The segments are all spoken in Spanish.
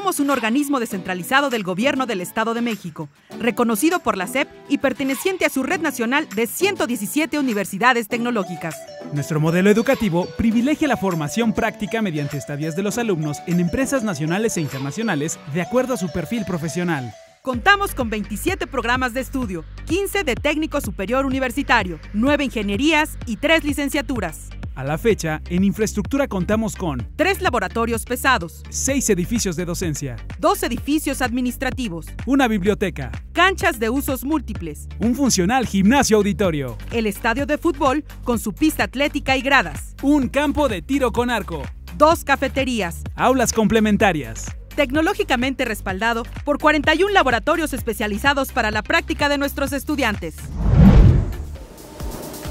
Somos un organismo descentralizado del Gobierno del Estado de México, reconocido por la SEP y perteneciente a su red nacional de 117 universidades tecnológicas. Nuestro modelo educativo privilegia la formación práctica mediante estadías de los alumnos en empresas nacionales e internacionales de acuerdo a su perfil profesional. Contamos con 27 programas de estudio, 15 de técnico superior universitario, 9 ingenierías y 3 licenciaturas. A la fecha, en infraestructura contamos con tres laboratorios pesados, seis edificios de docencia, dos edificios administrativos, una biblioteca, canchas de usos múltiples, un funcional gimnasio auditorio, el estadio de fútbol con su pista atlética y gradas, un campo de tiro con arco, dos cafeterías, aulas complementarias tecnológicamente respaldado por 41 laboratorios especializados para la práctica de nuestros estudiantes.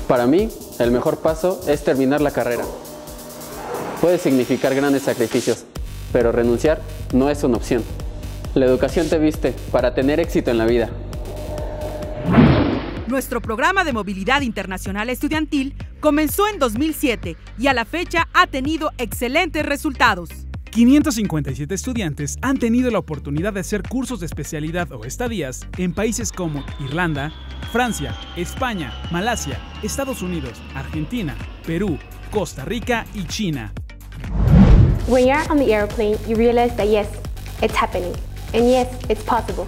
Para mí, el mejor paso es terminar la carrera. Puede significar grandes sacrificios, pero renunciar no es una opción. La educación te viste para tener éxito en la vida. Nuestro programa de movilidad internacional estudiantil comenzó en 2007 y a la fecha ha tenido excelentes resultados. 557 estudiantes han tenido la oportunidad de hacer cursos de especialidad o estadías en países como Irlanda, Francia, España, Malasia, Estados Unidos, Argentina, Perú, Costa Rica y China. When you're on the airplane, you realize that yes, it's happening. And yes, it's possible.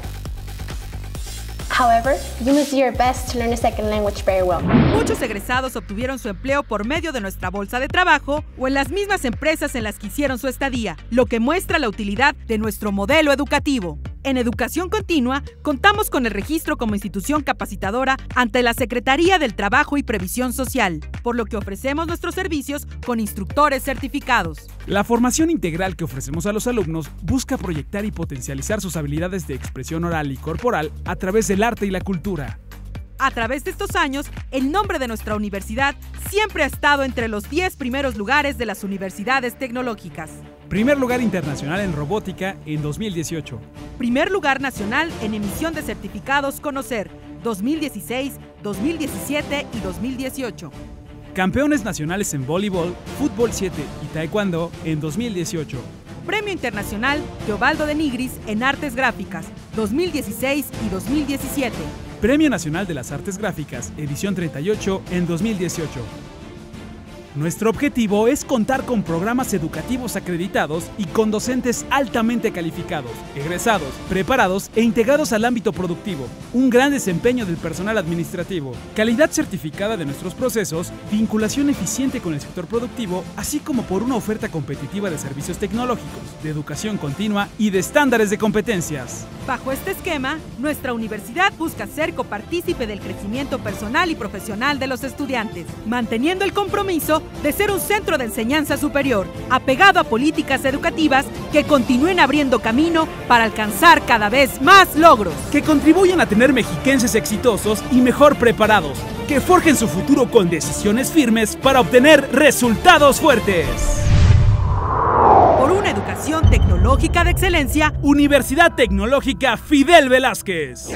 However, you must do your best to learn a second language very well. Muchos egresados obtuvieron su empleo por medio de nuestra bolsa de trabajo o en las mismas empresas en las que hicieron su estadía, lo que muestra la utilidad de nuestro modelo educativo. En Educación Continua, contamos con el registro como institución capacitadora ante la Secretaría del Trabajo y Previsión Social, por lo que ofrecemos nuestros servicios con instructores certificados. La formación integral que ofrecemos a los alumnos busca proyectar y potencializar sus habilidades de expresión oral y corporal a través del arte y la cultura. A través de estos años, el nombre de nuestra universidad siempre ha estado entre los 10 primeros lugares de las universidades tecnológicas. Primer lugar internacional en robótica en 2018. Primer lugar nacional en emisión de certificados Conocer 2016, 2017 y 2018. Campeones nacionales en voleibol, fútbol 7 y taekwondo en 2018. Premio Internacional Teobaldo de Nigris en Artes Gráficas 2016 y 2017. Premio Nacional de las Artes Gráficas, edición 38 en 2018. Nuestro objetivo es contar con programas educativos acreditados y con docentes altamente calificados, egresados, preparados e integrados al ámbito productivo, un gran desempeño del personal administrativo, calidad certificada de nuestros procesos, vinculación eficiente con el sector productivo, así como por una oferta competitiva de servicios tecnológicos, de educación continua y de estándares de competencias. Bajo este esquema, nuestra universidad busca ser copartícipe del crecimiento personal y profesional de los estudiantes, manteniendo el compromiso de ser un centro de enseñanza superior, apegado a políticas educativas que continúen abriendo camino para alcanzar cada vez más logros. Que contribuyan a tener mexiquenses exitosos y mejor preparados, que forjen su futuro con decisiones firmes para obtener resultados fuertes. Por una educación tecnológica de excelencia, Universidad Tecnológica Fidel Velázquez.